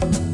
Bye.